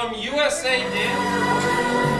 from USA Dan.